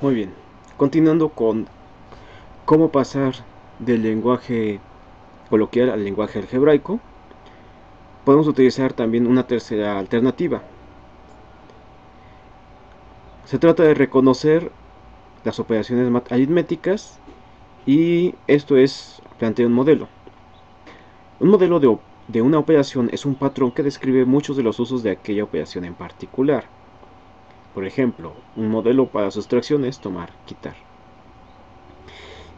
Muy bien, continuando con cómo pasar del lenguaje coloquial al lenguaje algebraico, podemos utilizar también una tercera alternativa. Se trata de reconocer las operaciones aritméticas y esto es plantear un modelo. Un modelo de, de una operación es un patrón que describe muchos de los usos de aquella operación en particular. Por ejemplo, un modelo para sustracción es tomar, quitar.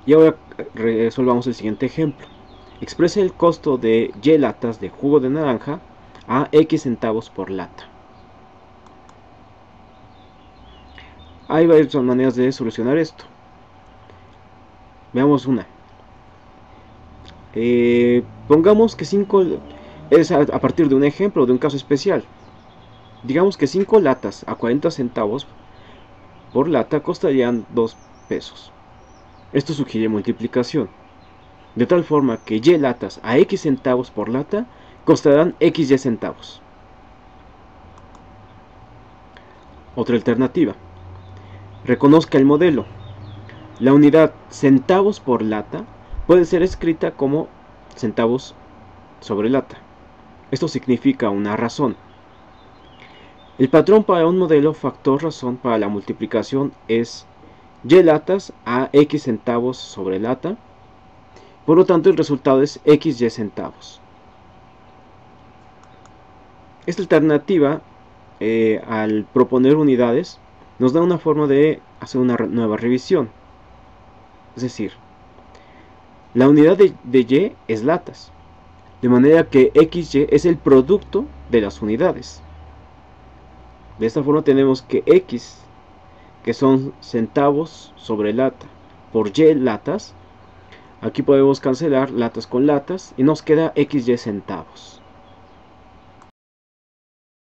Y ahora resolvamos el siguiente ejemplo. Expresa el costo de Y latas de jugo de naranja a X centavos por lata. Hay varias maneras de solucionar esto. Veamos una. Eh, pongamos que 5 es a, a partir de un ejemplo, de un caso especial. Digamos que 5 latas a 40 centavos por lata costarían 2 pesos. Esto sugiere multiplicación. De tal forma que Y latas a X centavos por lata costarán XY centavos. Otra alternativa. Reconozca el modelo. La unidad centavos por lata puede ser escrita como centavos sobre lata. Esto significa una razón. El patrón para un modelo factor razón para la multiplicación es y latas a x centavos sobre lata. Por lo tanto, el resultado es xy centavos. Esta alternativa, eh, al proponer unidades, nos da una forma de hacer una nueva revisión. Es decir, la unidad de, de y es latas. De manera que xy es el producto de las unidades. De esta forma tenemos que X, que son centavos sobre lata, por Y latas. Aquí podemos cancelar latas con latas y nos queda XY centavos.